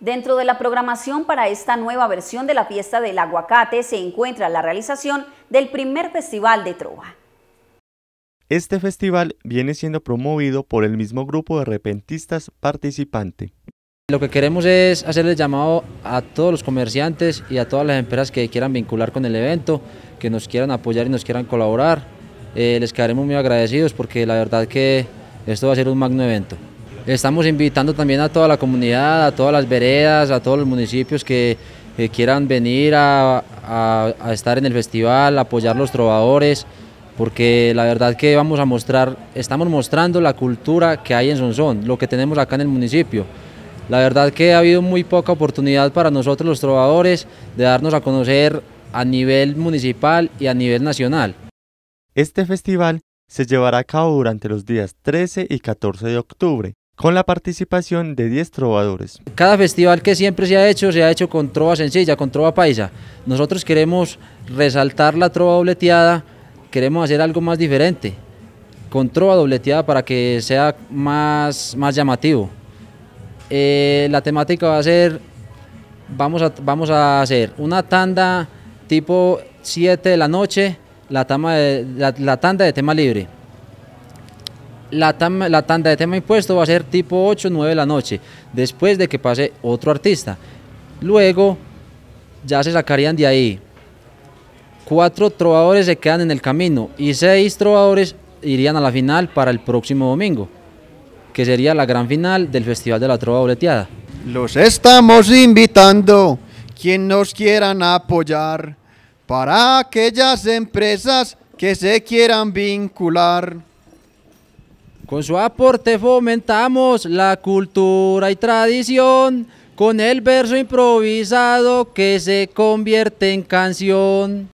Dentro de la programación para esta nueva versión de la fiesta del aguacate se encuentra la realización del primer festival de trova. Este festival viene siendo promovido por el mismo grupo de repentistas participante. Lo que queremos es hacerle llamado a todos los comerciantes y a todas las empresas que quieran vincular con el evento, que nos quieran apoyar y nos quieran colaborar. Eh, les quedaremos muy agradecidos porque la verdad que esto va a ser un magno evento. Estamos invitando también a toda la comunidad, a todas las veredas, a todos los municipios que, quieran venir a, estar en el festival, apoyar los trovadores, porque la verdad que vamos a mostrar, estamos mostrando la cultura que hay en Sonsón, lo que tenemos acá en el municipio. La verdad que ha habido muy poca oportunidad para nosotros los trovadores de darnos a conocer a nivel municipal y a nivel nacional. Este festival se llevará a cabo durante los días 13 y 14 de octubre con la participación de 10 trovadores. Cada festival que siempre se ha hecho, se ha hecho con trova sencilla, con trova paisa. Nosotros queremos resaltar la trova dobleteada, queremos hacer algo más diferente, con trova dobleteada para que sea más, más llamativo. Eh, la temática va a ser, vamos a, vamos a hacer una tanda tipo 7 de la noche, la, la tanda de tema libre la, tanda de tema impuesto va a ser tipo 8 9 de la noche, después de que pase otro artista. Luego ya se sacarían de ahí. Cuatro trovadores se quedan en el camino y seis trovadores irían a la final para el próximo domingo, que sería la gran final del Festival de la Trova Boleteada. Los estamos invitando, quien nos quieran apoyar, para aquellas empresas que se quieran vincular. Con su aporte fomentamos la cultura y tradición, con el verso improvisado que se convierte en canción.